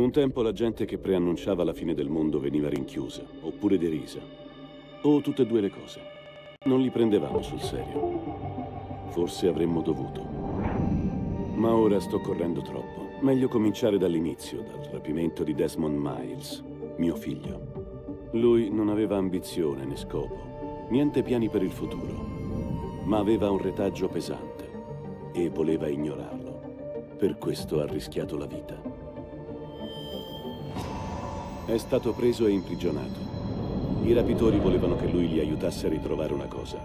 Un tempo la gente che preannunciava la fine del mondo veniva rinchiusa, oppure derisa. O tutte e due le cose. Non li prendevamo sul serio. Forse avremmo dovuto. Ma ora sto correndo troppo. Meglio cominciare dall'inizio, dal rapimento di Desmond Miles, mio figlio. Lui non aveva ambizione né scopo, niente piani per il futuro, ma aveva un retaggio pesante e voleva ignorarlo. Per questo ha rischiato la vita. È stato preso e imprigionato. I rapitori volevano che lui li aiutasse a ritrovare una cosa.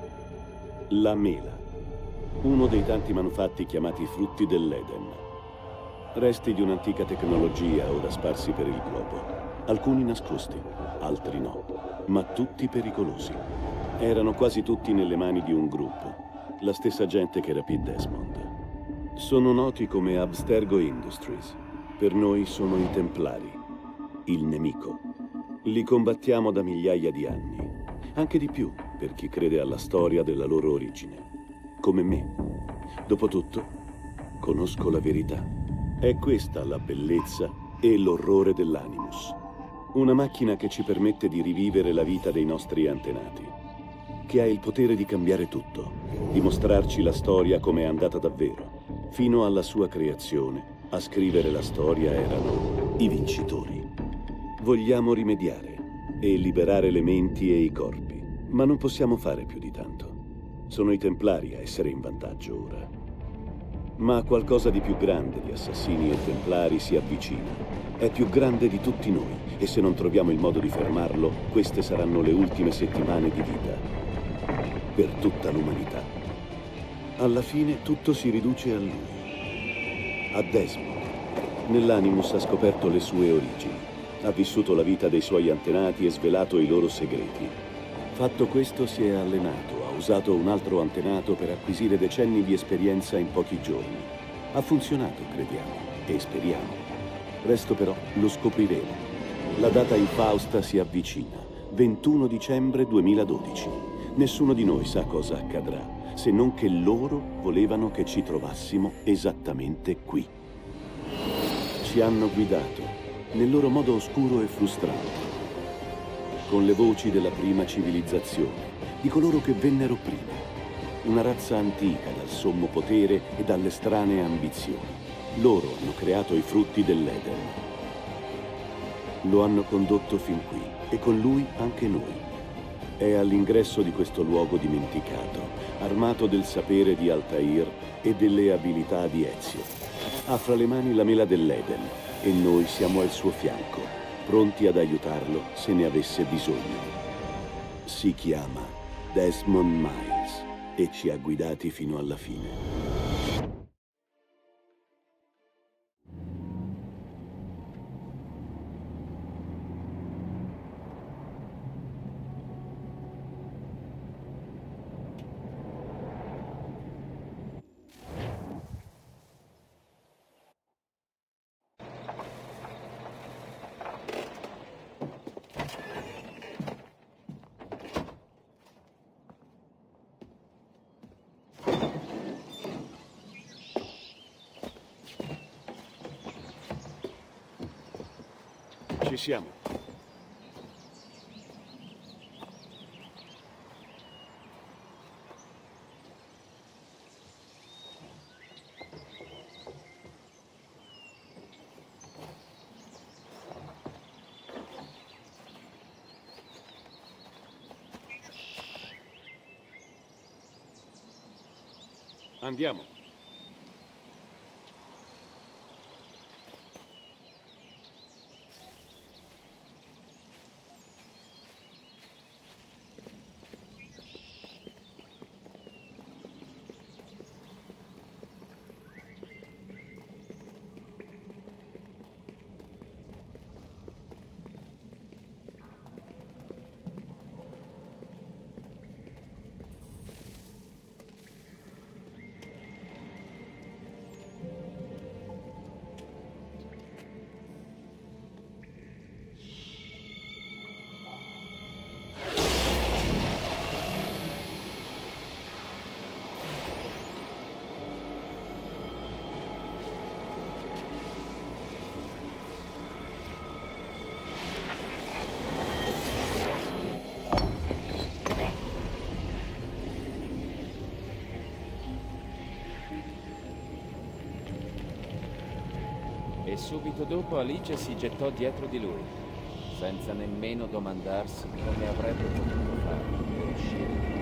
La mela. Uno dei tanti manufatti chiamati frutti dell'Eden. Resti di un'antica tecnologia ora sparsi per il globo. Alcuni nascosti, altri no, ma tutti pericolosi. Erano quasi tutti nelle mani di un gruppo, la stessa gente che rapì Desmond. Sono noti come Abstergo Industries. Per noi sono i Templari il nemico. Li combattiamo da migliaia di anni, anche di più per chi crede alla storia della loro origine, come me. Dopotutto, conosco la verità. È questa la bellezza e l'orrore dell'Animus. Una macchina che ci permette di rivivere la vita dei nostri antenati, che ha il potere di cambiare tutto, di mostrarci la storia come è andata davvero. Fino alla sua creazione, a scrivere la storia erano i vincitori. Vogliamo rimediare e liberare le menti e i corpi, ma non possiamo fare più di tanto. Sono i Templari a essere in vantaggio ora. Ma qualcosa di più grande di assassini e Templari si avvicina. È più grande di tutti noi e se non troviamo il modo di fermarlo, queste saranno le ultime settimane di vita. Per tutta l'umanità. Alla fine tutto si riduce a lui. A Desmond. Nell'Animus ha scoperto le sue origini. Ha vissuto la vita dei suoi antenati e svelato i loro segreti. Fatto questo si è allenato, ha usato un altro antenato per acquisire decenni di esperienza in pochi giorni. Ha funzionato, crediamo, e speriamo. Resto però lo scopriremo. La data infausta si avvicina. 21 dicembre 2012. Nessuno di noi sa cosa accadrà, se non che loro volevano che ci trovassimo esattamente qui. Ci hanno guidato, nel loro modo oscuro e frustrante, con le voci della prima civilizzazione, di coloro che vennero prima, una razza antica dal sommo potere e dalle strane ambizioni. Loro hanno creato i frutti dell'Eden. Lo hanno condotto fin qui e con lui anche noi. È all'ingresso di questo luogo dimenticato, armato del sapere di Altair e delle abilità di Ezio. Ha fra le mani la mela dell'Eden e noi siamo al suo fianco, pronti ad aiutarlo se ne avesse bisogno. Si chiama Desmond Miles e ci ha guidati fino alla fine. Siamo. Andiamo. Subito dopo Alice si gettò dietro di lui, senza nemmeno domandarsi come avrebbe potuto fare per uscire.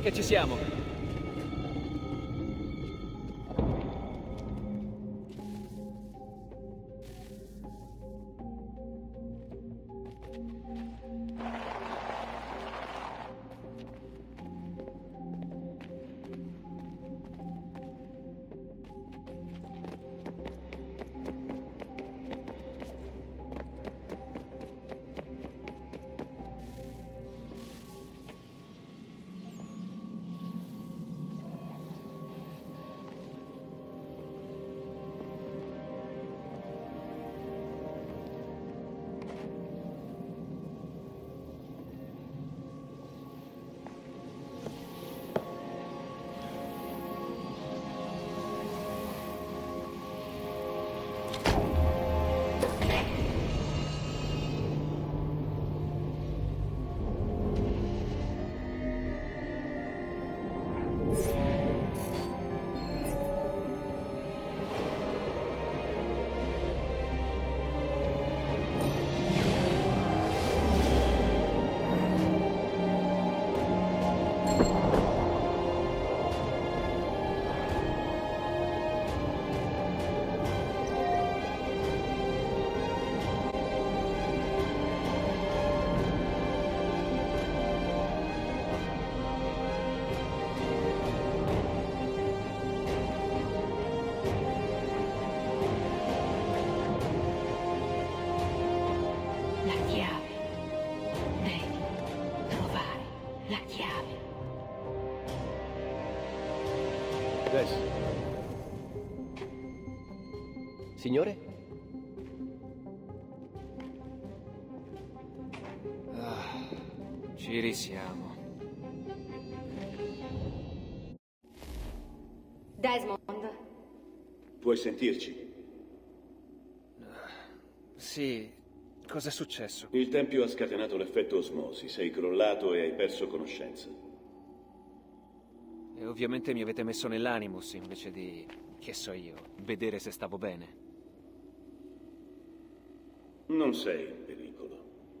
Che ci siamo. Signore? Ah, ci risiamo. Desmond. Puoi sentirci? Sì, cos'è successo? Il tempio ha scatenato l'effetto osmosi, sei crollato e hai perso conoscenza. E ovviamente mi avete messo nell'animus invece di, che so io, vedere se stavo bene. Non sei in pericolo.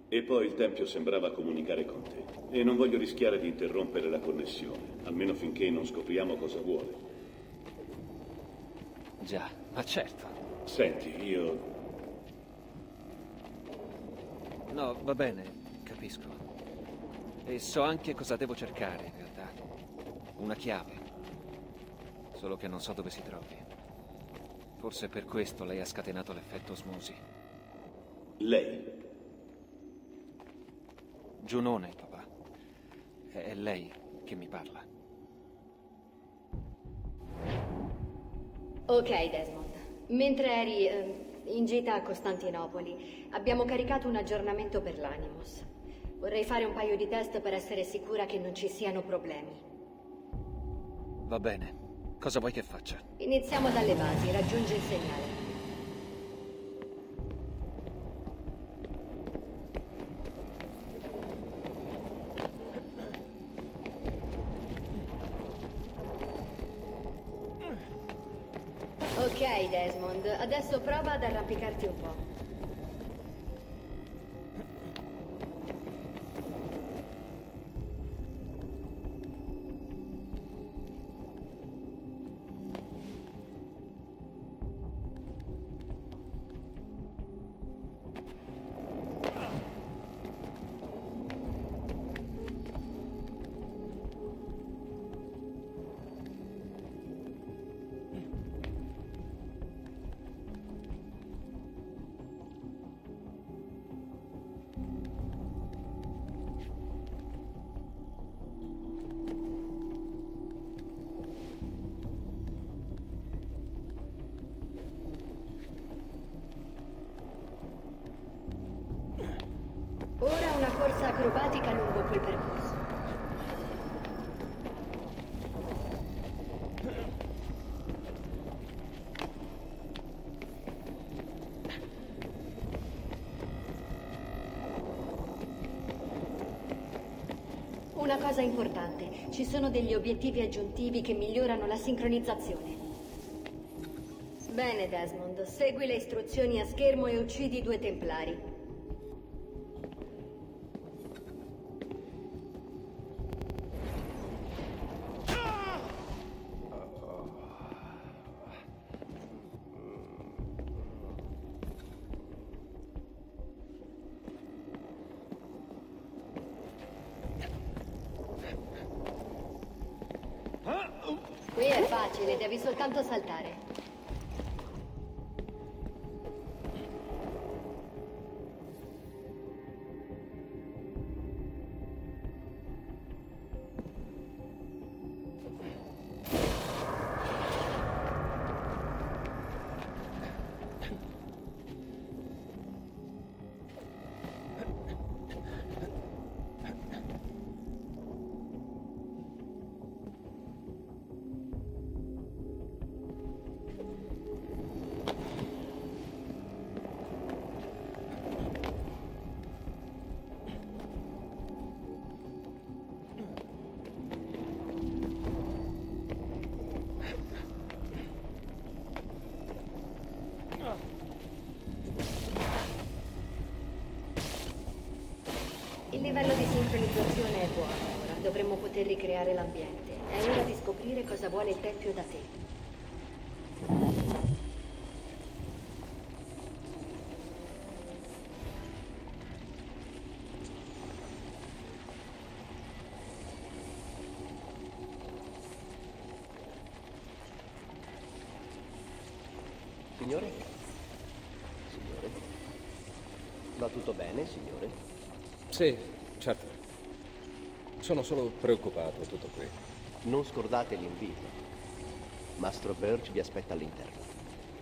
E poi il Tempio sembrava comunicare con te. E non voglio rischiare di interrompere la connessione, almeno finché non scopriamo cosa vuole. Già, ma certo. Senti, io... No, va bene, capisco. E so anche cosa devo cercare, in realtà. Una chiave. Solo che non so dove si trovi. Forse per questo lei ha scatenato l'effetto osmosi. Lei? Giunone, papà. È lei che mi parla. Ok, Desmond. Mentre eri eh, in gita a Costantinopoli, abbiamo caricato un aggiornamento per l'Animus. Vorrei fare un paio di test per essere sicura che non ci siano problemi. Va bene. Cosa vuoi che faccia? Iniziamo dalle basi, raggiunge il segnale. Ok, Desmond. Adesso prova ad arrampicarti un po'. Una corsa acrobatica lungo quel percorso. Una cosa importante, ci sono degli obiettivi aggiuntivi che migliorano la sincronizzazione. Bene, Desmond, segui le istruzioni a schermo e uccidi i due templari. Livello di sincronizzazione è buono ora, dovremmo poter ricreare l'ambiente. È ora di scoprire cosa vuole il Tempio da te. Signore? Signore? Va tutto bene, signore? Sì. Sono solo preoccupato, tutto qui. Non scordate l'invito. Mastro Birch vi aspetta all'interno.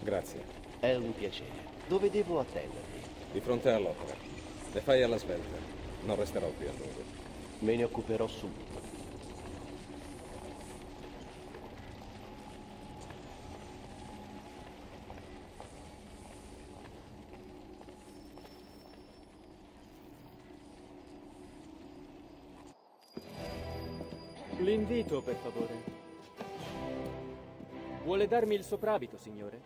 Grazie. È un piacere. Dove devo attendervi? Di fronte all'opera. Le fai alla svelta. Non resterò qui a lungo. Me ne occuperò subito. L'invito, per favore. Vuole darmi il soprabito, signore?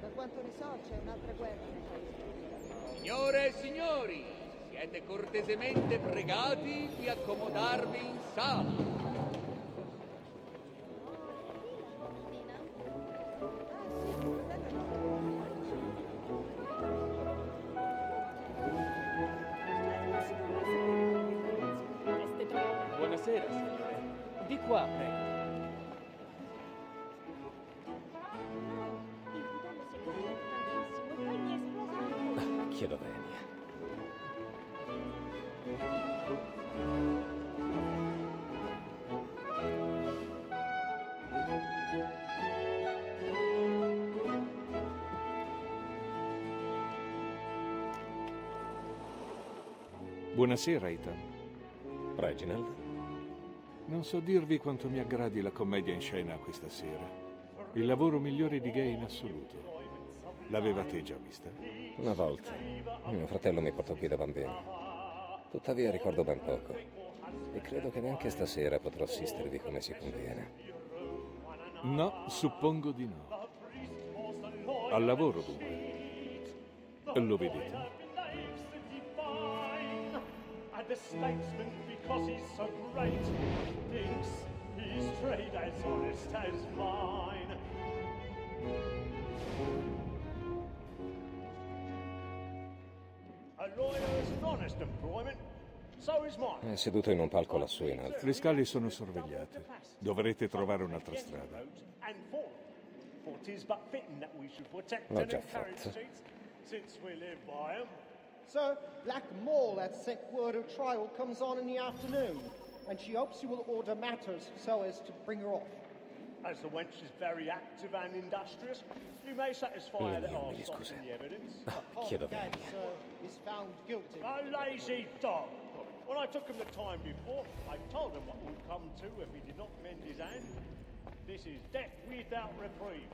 Da quanto ne so c'è un'altra guerra nel paese. Signore e signori, siete cortesemente pregati di accomodarvi in sala. Buonasera, Ethan. Reginald? Non so dirvi quanto mi aggradi la commedia in scena questa sera. Il lavoro migliore di Gay in assoluto. L'avevate già vista? Una volta. Mio fratello mi portò qui da bambino. Tuttavia ricordo ben poco. E credo che neanche stasera potrò assistervi come si conviene. No, suppongo di no. Al lavoro dunque. Lo vedete? Statesman, because he's so great, thinks his trade as honest as mine. A lawyer is an honest employment, so is mine. È seduto in un palco lassù in alto. Le scale sono sorvegliate. Dovrete trovare un'altra strada. L'ho già fatto. Streets, since we live. Sir, Black Mall had sent word of trial comes on in the afternoon, and she hopes you will order matters so as to bring her off. As the wench is very active and industrious, you may satisfy Le that mie I'll umili stop scuse. in the evidence. Chiedo Gag, venia. sir, is found guilty. A lazy dog. When I took him the time before, I told him what would come to if he did not mend his hand. This is death without reprieve.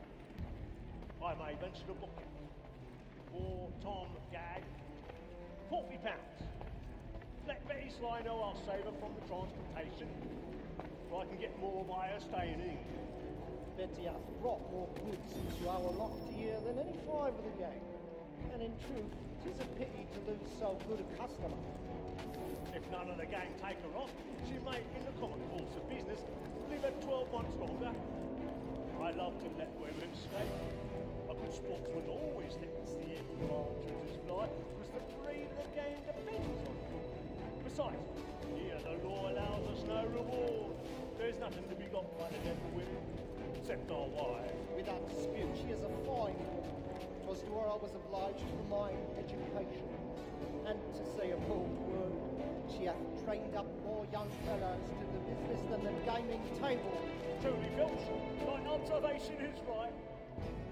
I may venture to book him. For Tom Gag, forty pounds. Let Betty Sly know I'll save her from the transportation, so I can get more by her staying in Betty hath brought more goods into our loft here than any five of the gang. And in truth, it is a pity to lose so good a customer. If none of the gang take her off, she may, in the common course of business, live her 12 months longer. I love to let women escape. A good sportsman always lets the end partridges fly, the breed of the game depends on it. Besides, here the law allows us no reward. There's nothing to be got by the death of women, except our wives. Without dispute, she is a fine woman. 'Twas to her I was obliged for my education. And to say a bold word, she hath trained up more young fellows to the business than the gaming table. Truly, Belcher, my observation is right.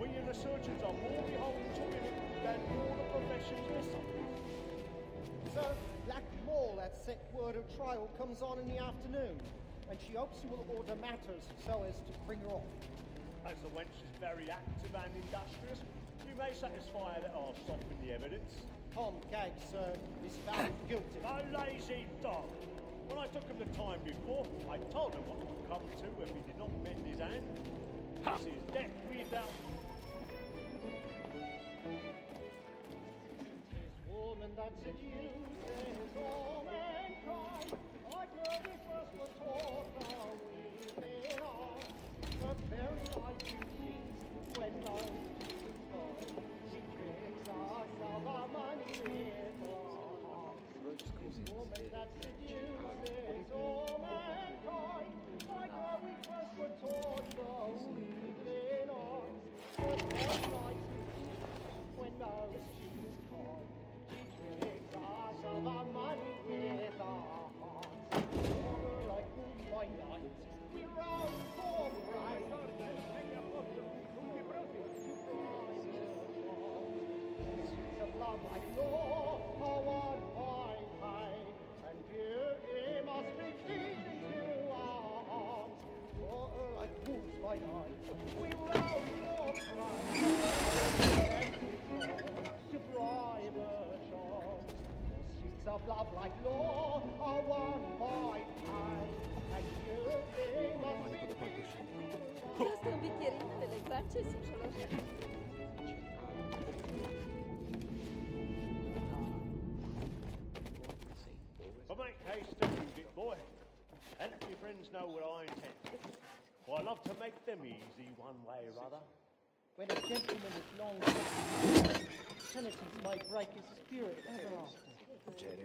We and the surgeons are more beholden to women than all the professions besides. Sir, Black Mall at set word of trial comes on in the afternoon, and she hopes you will order matters so as to bring her off. As the wench is very active and industrious, you may satisfy that I'll soften the evidence. Tom Gag, sir, is found guilty. A lazy dog. When I took him the time before, I told him what would come to if he did not mend his hand. This is death without woman that seduces, his all mankind. girl dirty first was taught now within us. The very life you please when love She tricks us of our money with us. Woman that be Basta un bicchierino nelle braccia e si ce l'ho. But make haste to move it, boy. And let your friends know what I intend. For I love to make them easy one way or other. When a gentleman is long penitence may break his spirit ever after.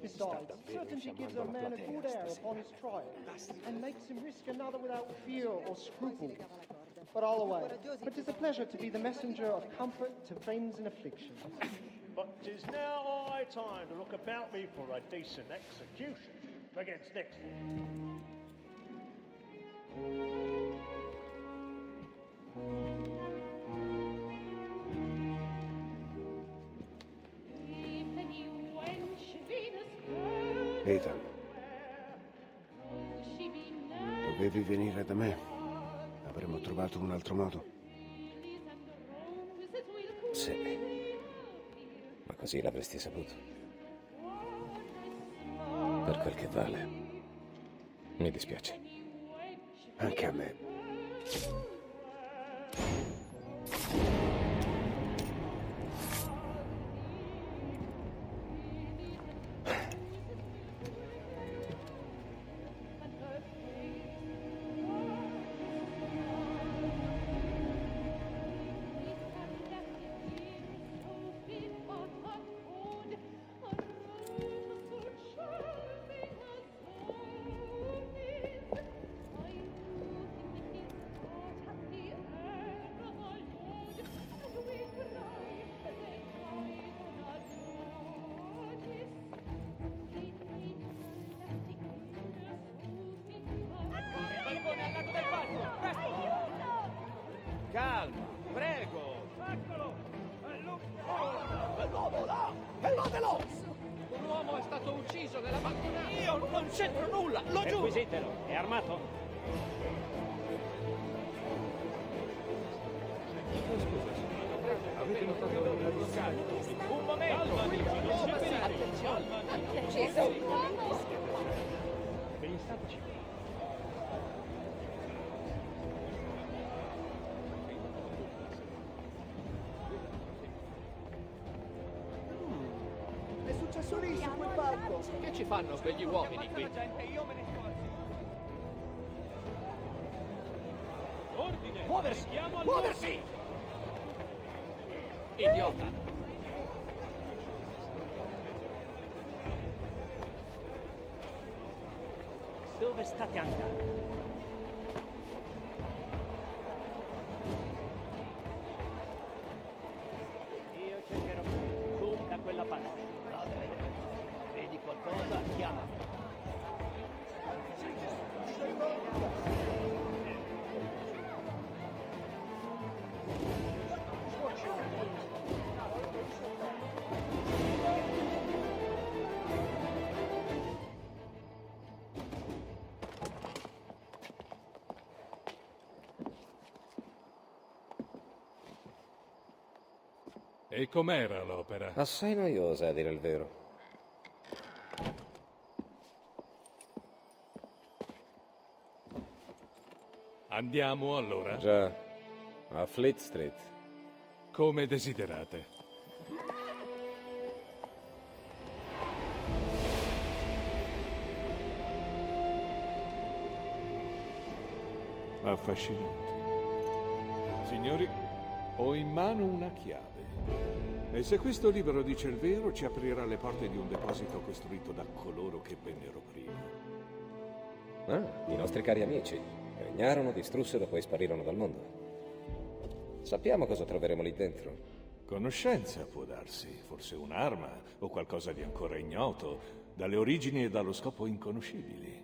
Besides, certainty gives a man a good air upon his trial, and makes him risk another without fear or scruple. But all away, but 'tis a pleasure to be the messenger of comfort to friends in affliction. But 'tis now high time to look about me for a decent execution against next. Ethan, dovevi venire da me. Avremmo trovato un altro modo. Sì. Ma così l'avresti saputo. Per quel che vale. Mi dispiace. Anche a me. È successo lì su quel palco. Che ci fanno quegli uomini qui? Ordine! Muoversi! Muoversi! Idiota! 他讲的 E com'era l'opera? Assai noiosa, a dire il vero. Andiamo allora? Già, a Fleet Street. Come desiderate. Affascinante. Signori, ho in mano una chiave. E se questo libro dice il vero, ci aprirà le porte di un deposito costruito da coloro che vennero prima. Ah, i nostri cari amici. Regnarono, distrussero, poi sparirono dal mondo. Sappiamo cosa troveremo lì dentro. Conoscenza può darsi, forse un'arma o qualcosa di ancora ignoto, dalle origini e dallo scopo inconoscibili.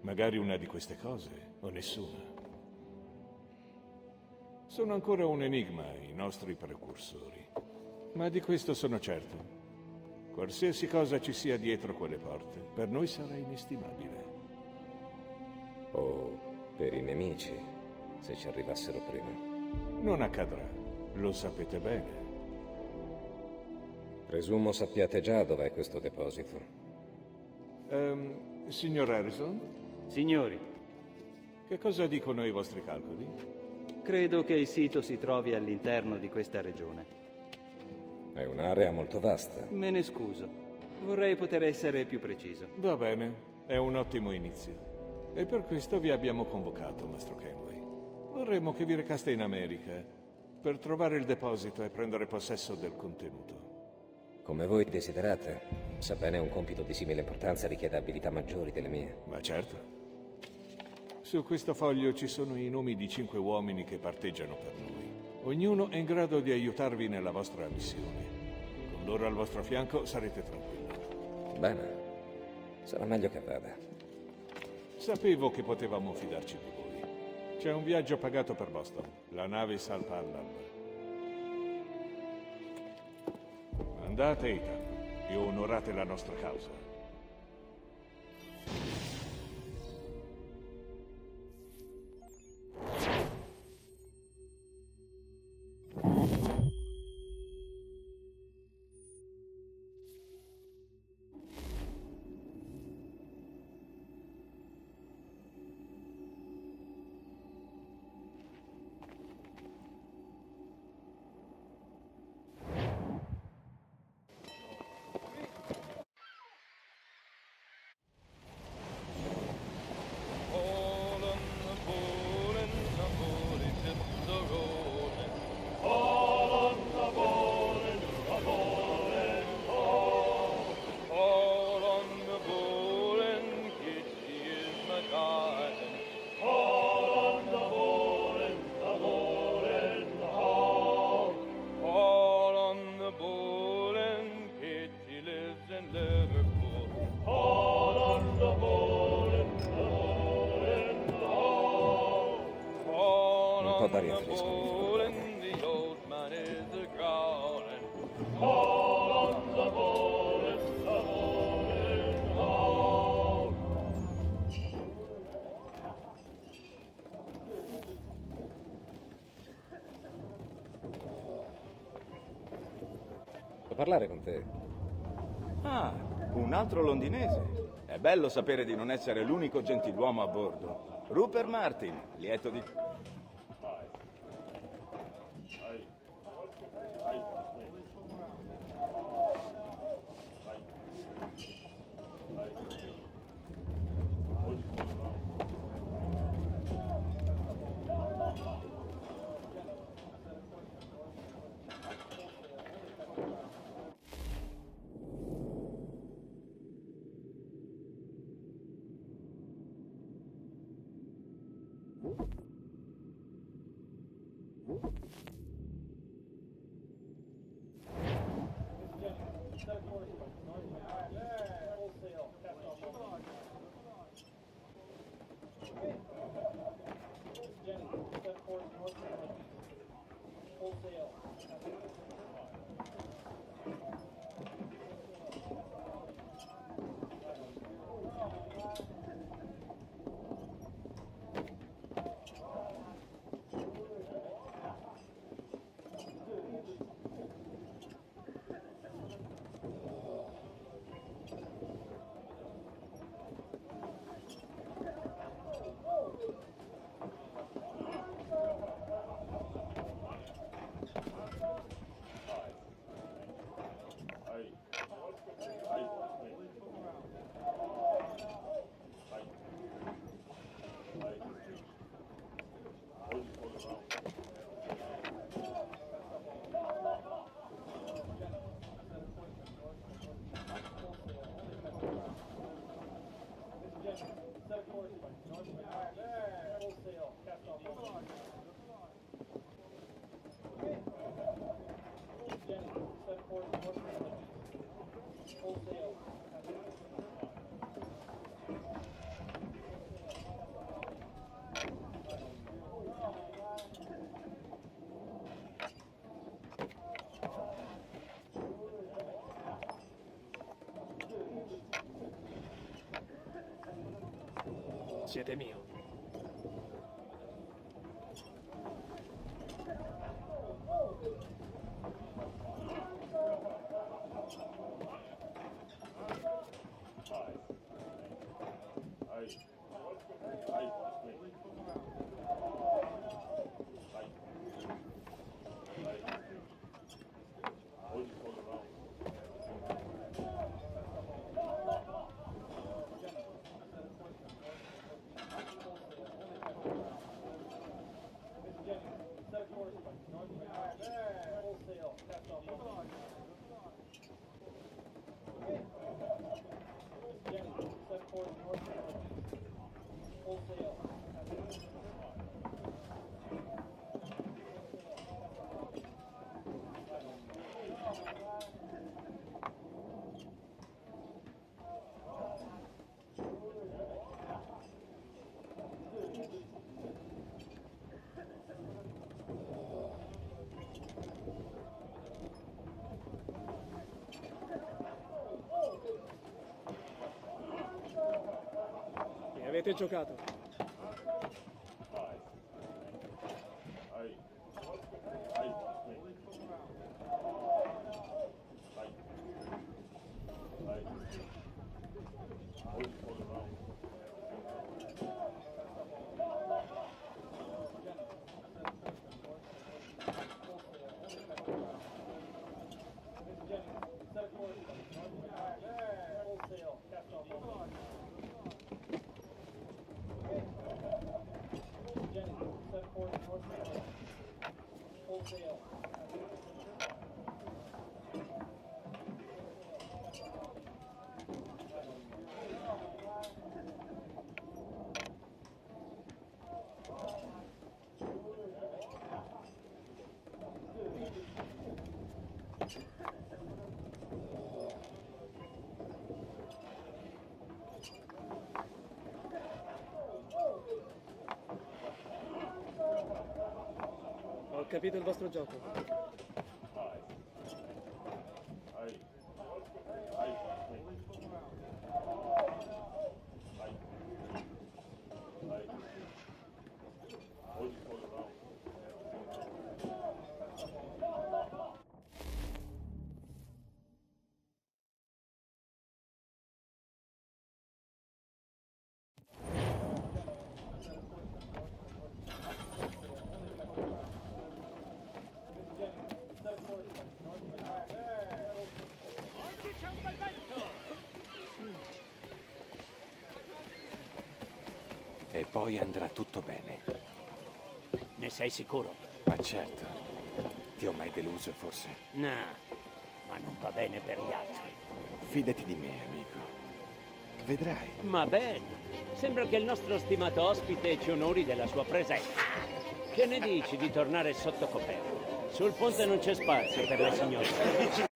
Magari una di queste cose, o nessuna. Sono ancora un enigma i nostri precursori, ma di questo sono certo. Qualsiasi cosa ci sia dietro quelle porte, per noi sarà inestimabile. O per i nemici, se ci arrivassero prima. Non accadrà, lo sapete bene. Presumo sappiate già dov'è questo deposito. Ehm, signor Harrison? Signori, Che cosa dicono i vostri calcoli? Credo che il sito si trovi all'interno di questa regione. È un'area molto vasta. Me ne scuso. Vorrei poter essere più preciso. Va bene, è un ottimo inizio. E per questo vi abbiamo convocato, Mastro Kenway. Vorremmo che vi recaste in America per trovare il deposito e prendere possesso del contenuto. Come voi desiderate. Sebbene un compito di simile importanza richieda abilità maggiori delle mie. Ma certo. Su questo foglio ci sono i nomi di cinque uomini che parteggiano per noi. Ognuno è in grado di aiutarvi nella vostra missione. Con loro al vostro fianco sarete tranquilli. Bene. Sarà meglio che vada. Sapevo che potevamo fidarci di voi. C'è un viaggio pagato per Boston. La nave salpa all'alba. Andate, Ethan, e onorate la nostra causa. Bari è Devo parlare con te. Ah, un altro londinese. È bello sapere di non essere l'unico gentiluomo a bordo. Rupert Martin, lieto di... 7 mío. Wholesale. che hai giocato? capito il vostro gioco. Poi andrà tutto bene. Ne sei sicuro? Ma certo. Ti ho mai deluso, forse? No, ma non va bene per gli altri. Fidati di me, amico. Vedrai. Ma bene. Sembra che il nostro stimato ospite ci onori della sua presenza. Che ne dici di tornare sotto coperta? Sul ponte non c'è spazio per le signore.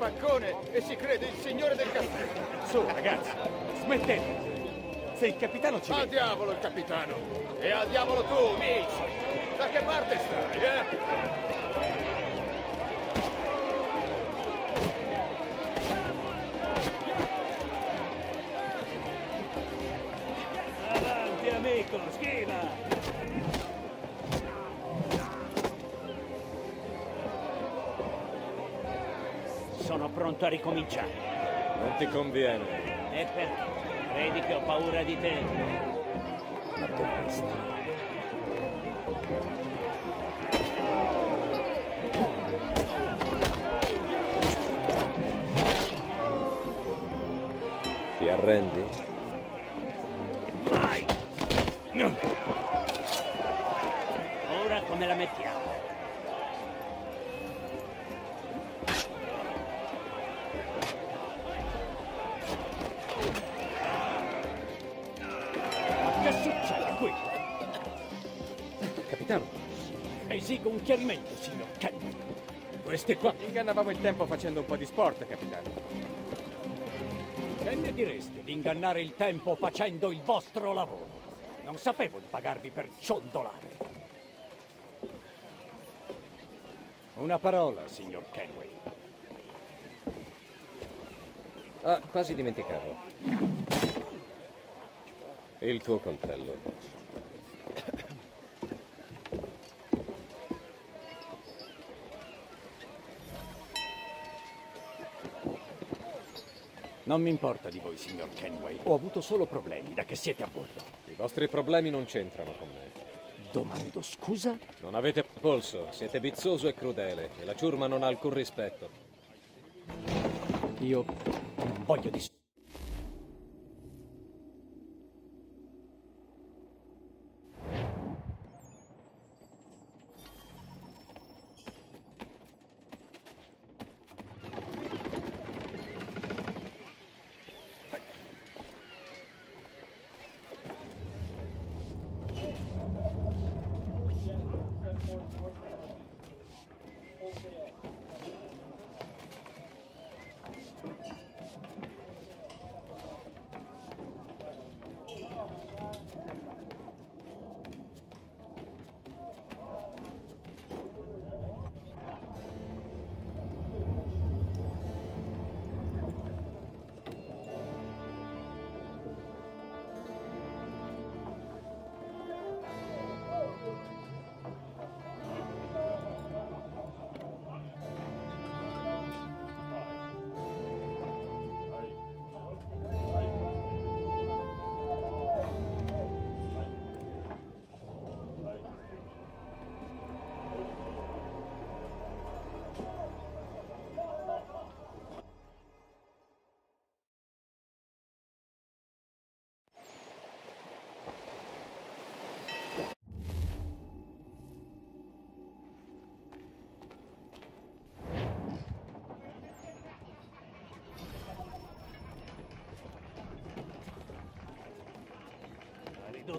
Spaccone e si crede il signore del castello. Su, ragazzi, smettete. Se il capitano ci Al vede... diavolo il capitano! E al diavolo tu, Mitch! Da che parte stai, eh? Ti conviene. E perché? Credi che ho paura di te? Ma. Ti arrendi? Esigo un chiarimento, signor Kenny. Queste qua... Ingannavamo il tempo facendo un po' di sport, capitano. Che ne direste di ingannare il tempo facendo il vostro lavoro? Non sapevo di pagarvi per ciondolare. Una parola, signor Kenway. Ah, quasi dimenticavo. Il tuo coltello. Non mi importa di voi, signor Kenway. Ho avuto solo problemi da che siete a bordo. I vostri problemi non c'entrano con me. Domando scusa? Non avete polso, siete bizzoso e crudele e la ciurma non ha alcun rispetto. Io non voglio dis...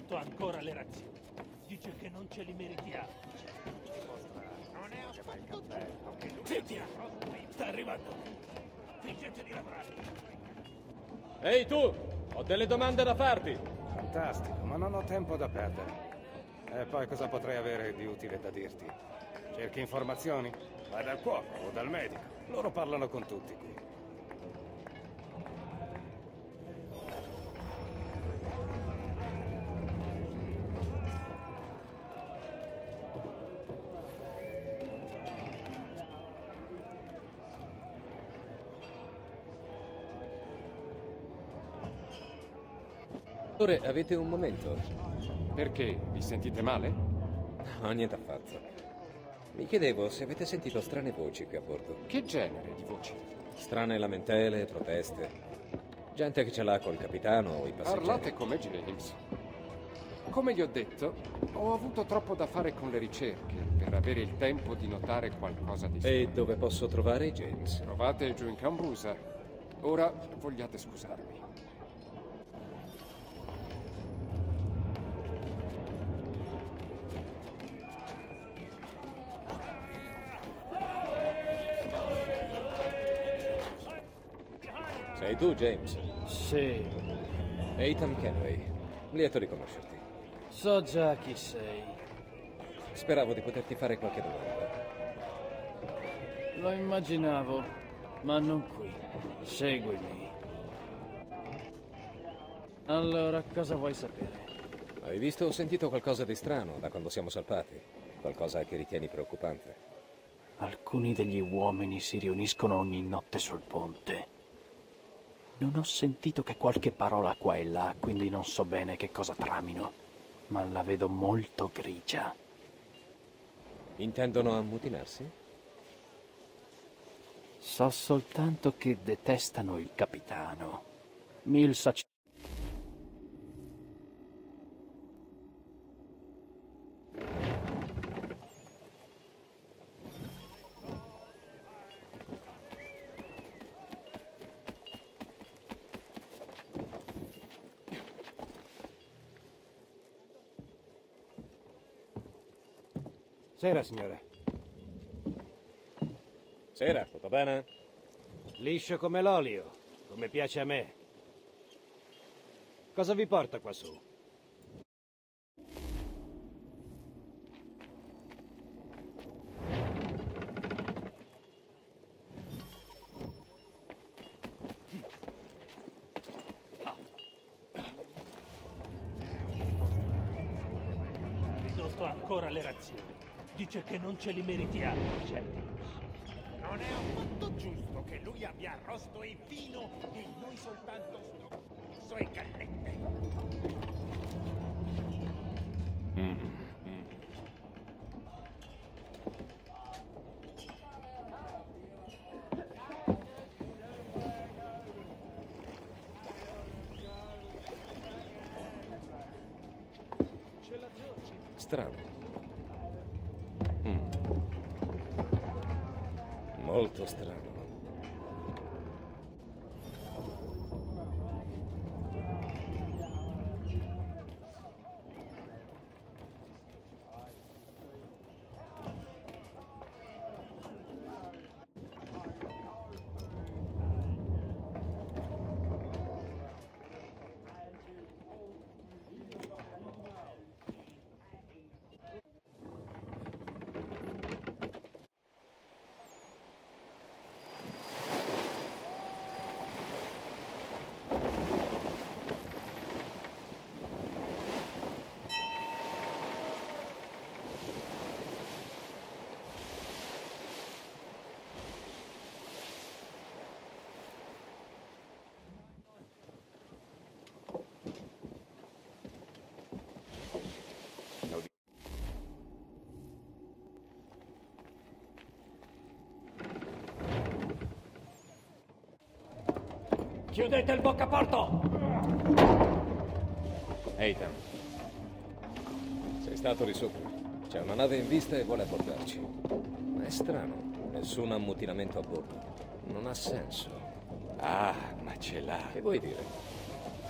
Ha ridotto ancora le razioni. Dice che non ce li meritiamo. Non è affatto detto che lui Zitti! Sta arrivando. Fingete di lavorare. Ehi tu! Ho delle domande da farti! Fantastico, ma non ho tempo da perdere. E poi cosa potrei avere di utile da dirti? Cerchi informazioni? Vai dal cuoco o dal medico. Loro parlano con tutti qui. Ora avete un momento? Perché? Vi sentite male? No, niente affatto. Mi chiedevo se avete sentito strane voci qui a bordo. Che genere di voci? Strane lamentele, proteste. Gente che ce l'ha col capitano o i passeggeri. Parlate come James. Come gli ho detto, ho avuto troppo da fare con le ricerche per avere il tempo di notare qualcosa di strano. E dove posso trovare i James? Trovate giù in Cambusa. Ora vogliate scusarmi. Sei tu, James? Sì, Ethan Kenway. Lieto di conoscerti. so già chi sei. Speravo di poterti fare qualche domanda. Lo immaginavo, ma non qui. Seguimi. Allora, cosa vuoi sapere? Hai visto o sentito qualcosa di strano da quando siamo salpati? Qualcosa che ritieni preoccupante? Alcuni degli uomini si riuniscono ogni notte sul ponte. Non ho sentito che qualche parola qua e là, quindi non so bene che cosa tramino, ma la vedo molto grigia. Intendono ammutinarsi? So soltanto che detestano il capitano. Milsa ci... Sera, signore. Sera, tutto bene? Liscio come l'olio, come piace a me. Cosa vi porta qua su? Ridotto ancora le razioni. Dice che non ce li meritiamo, certi. Non è affatto giusto che lui abbia arrosto e vino e noi soltanto sto e gallette. Strano. Mm. Molto strano. Chiudete il boccaporto! Ethan. Sei stato di sopra. C'è una nave in vista e vuole abbordarci. Ma è strano. Nessun ammutinamento a bordo. Non ha senso. Ah, ma ce l'ha. Che vuoi dire?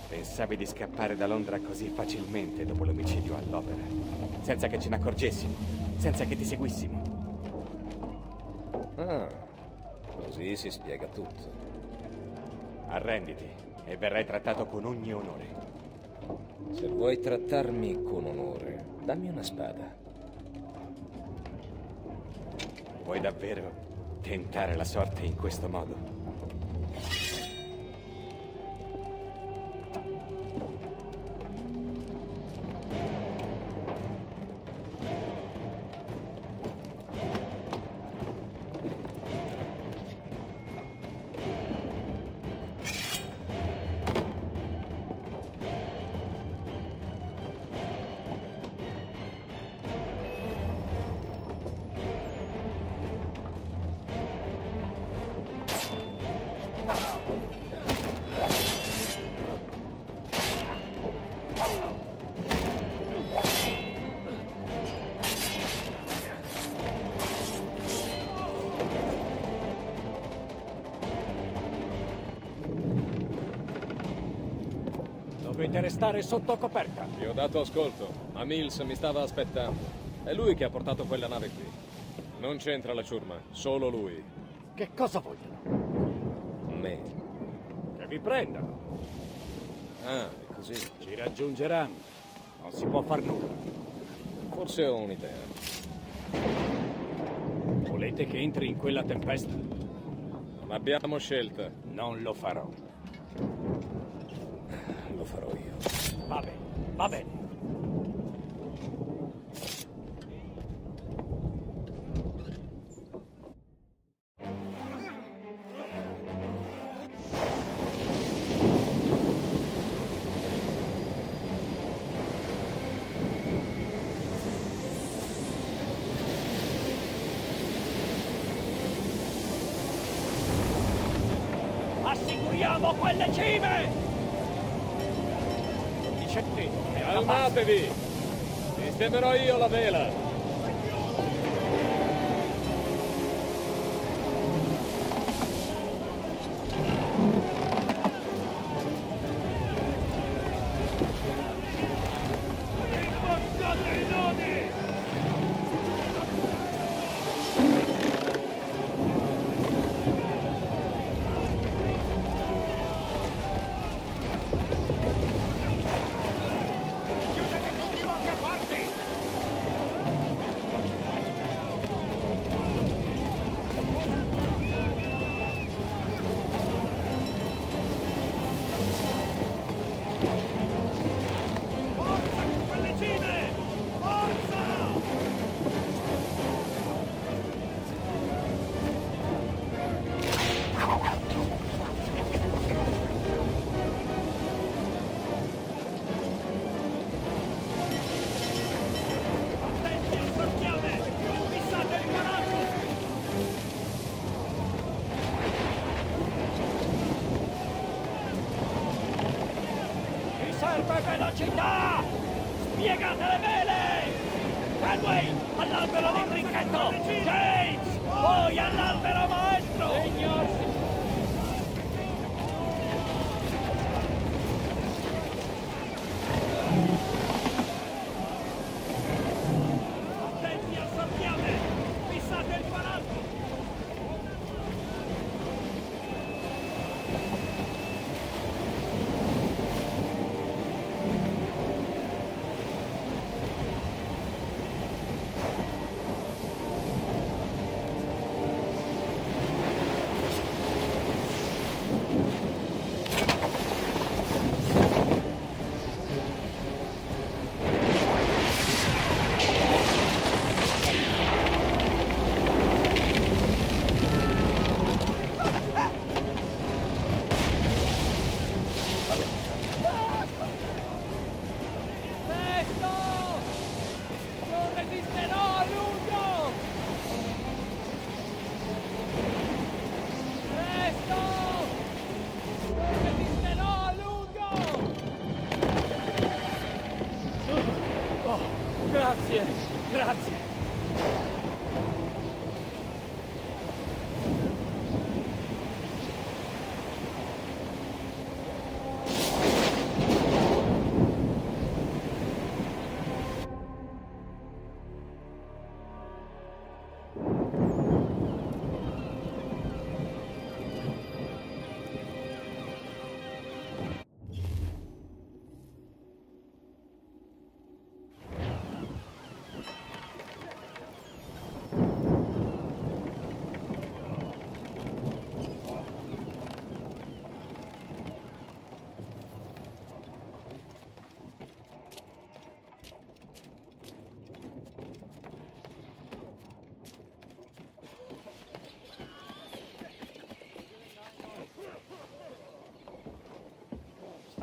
Pensavi di scappare da Londra così facilmente dopo l'omicidio all'opera, senza che ce ne accorgessimo, senza che ti seguissimo. Ah, così si spiega tutto. Arrenditi e verrai trattato con ogni onore. Se vuoi trattarmi con onore, dammi una spada. Vuoi davvero tentare la sorte in questo modo? Restare sotto coperta. Vi ho dato ascolto, ma Mills mi stava aspettando. È lui che ha portato quella nave qui. Non c'entra la ciurma, solo lui. Che cosa vogliono? Me. Che vi prendano. Ah, è così. Ci raggiungeranno. Non si può far nulla. Forse ho un'idea. Volete che entri in quella tempesta? Non abbiamo scelta. Non lo farò. Lo farò io. Va bene, va bene.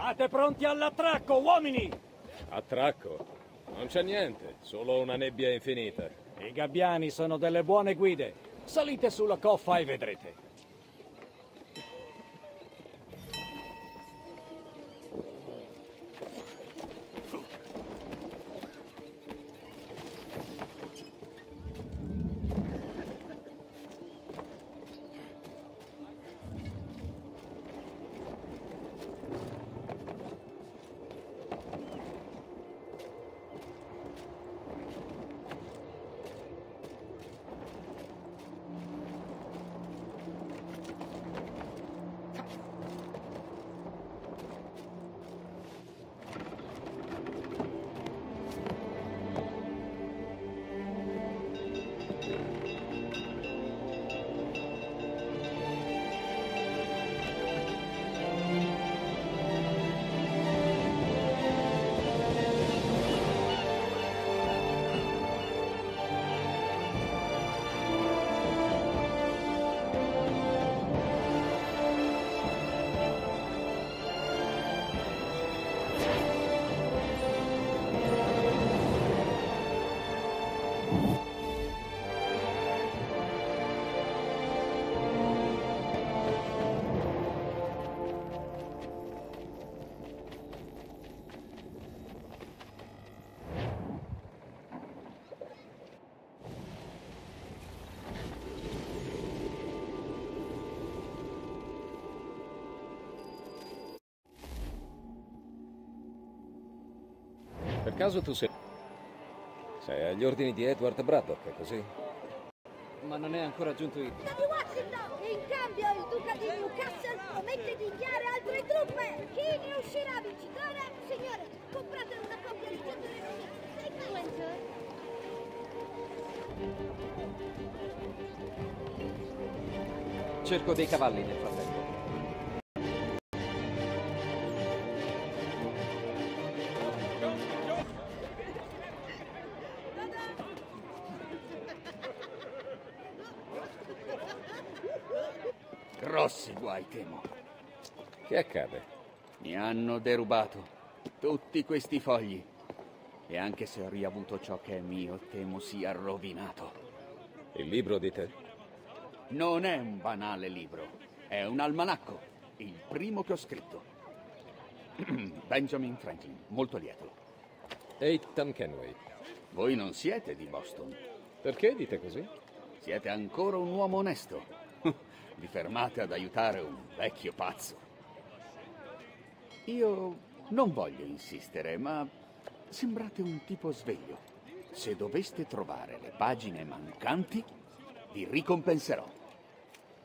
State pronti all'attracco, uomini! Attracco? Non c'è niente, solo una nebbia infinita. I gabbiani sono delle buone guide. Salite sulla coffa e vedrete. Caso tu sei... Sei agli ordini di Edward Braddock, è così? Ma non è ancora giunto il... Da Washington! In cambio il duca di Newcastle promette di inviare altre truppe! Chi ne uscirà vincitore? Signore, comprate una coppia di giornali Cerco dei cavalli nel frattempo. Hanno derubato tutti questi fogli. E anche se ho riavuto ciò che è mio, temo sia rovinato. Il libro di te? Non è un banale libro, è un almanacco, il primo che ho scritto. Benjamin Franklin, molto lieto. Eitan Kenway. Voi non siete di Boston. Perché dite così? Siete ancora un uomo onesto. Vi fermate ad aiutare un vecchio pazzo. Io non voglio insistere, ma sembrate un tipo sveglio. Se doveste trovare le pagine mancanti, vi ricompenserò.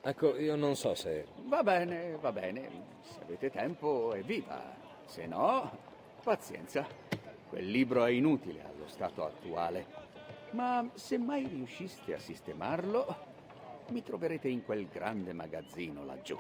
Ecco, io non so se... Va bene, va bene. Se avete tempo, evviva. Se no, pazienza. Quel libro è inutile allo stato attuale. Ma se mai riusciste a sistemarlo, mi troverete in quel grande magazzino laggiù.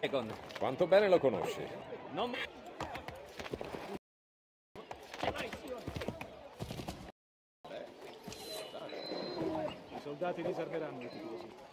Egon. Quanto bene lo conosci? Non... I soldati riserveranno i titoli così.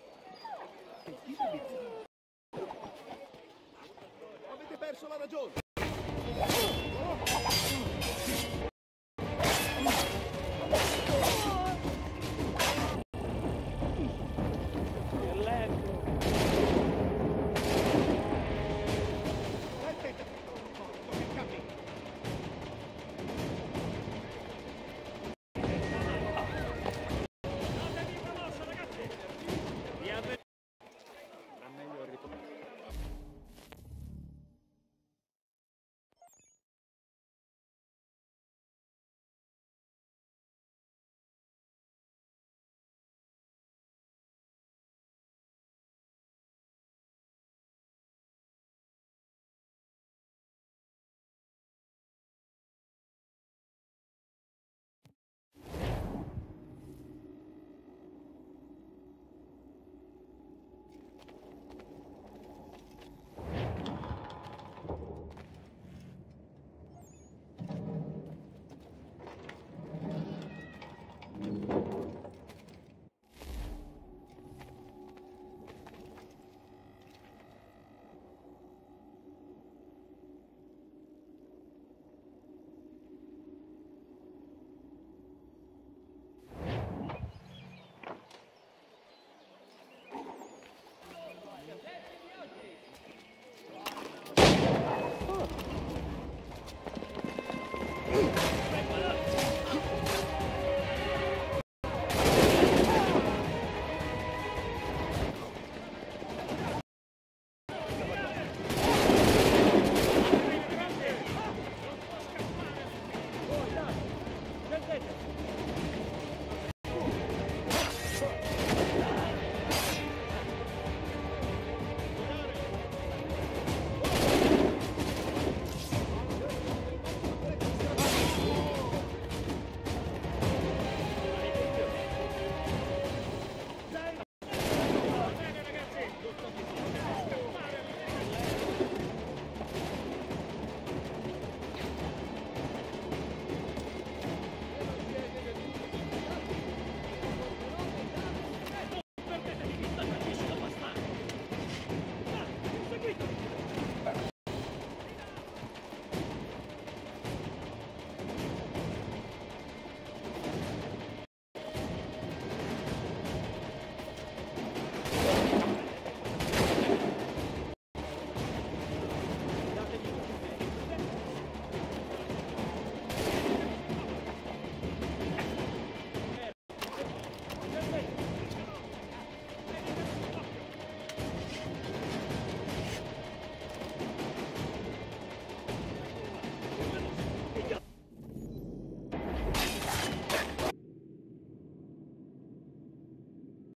Ooh.